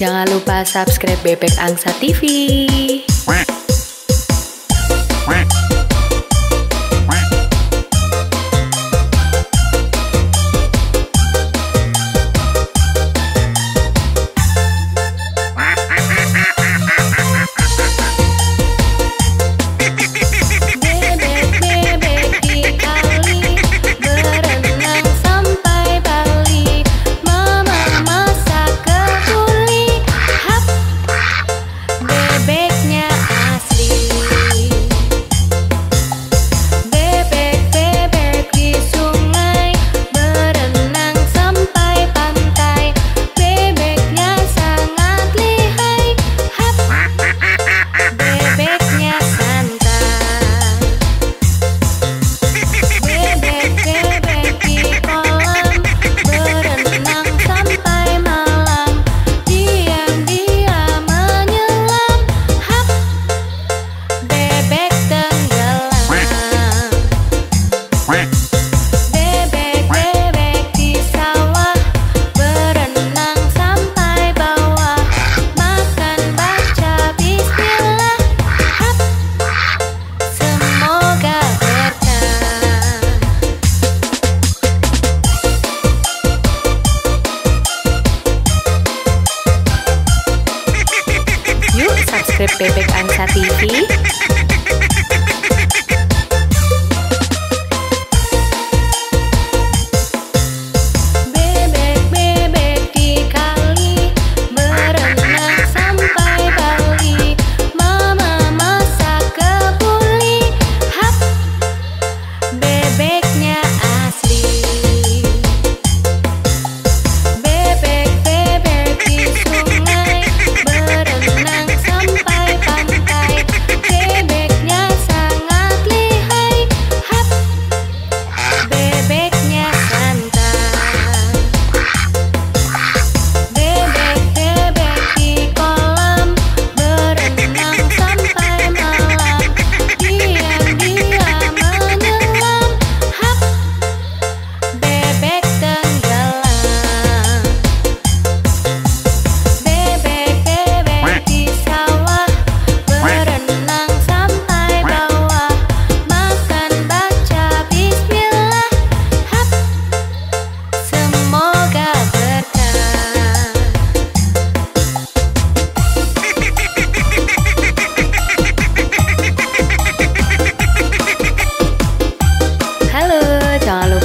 Jangan lupa subscribe Bebek Angsa TV. Bebek Ansa TV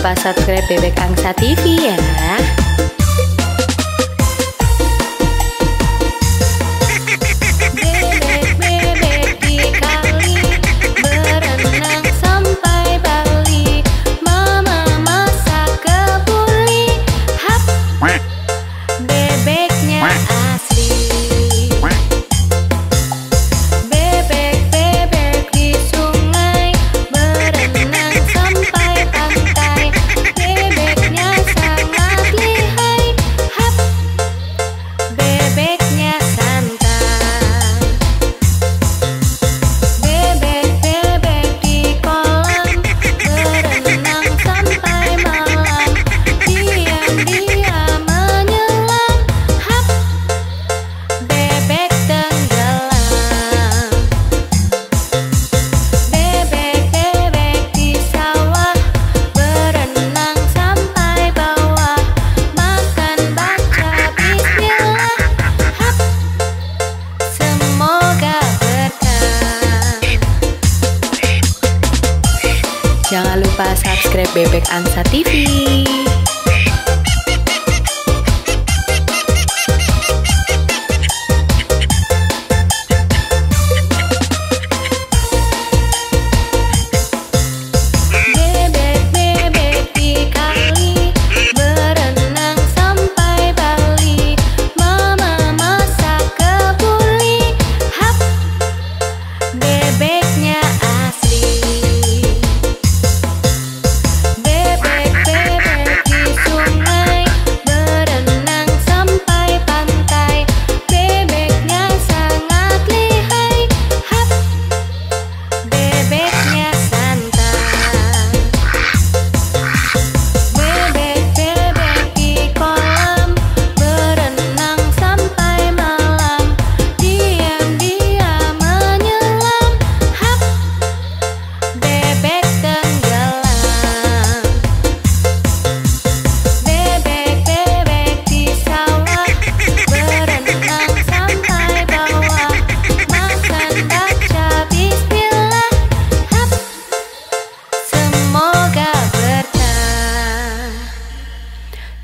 lupa subscribe Bebek Angsa TV ya. Jangan lupa subscribe Bebek Angsa TV.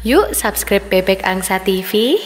Yuk subscribe Bebek Angsa TV.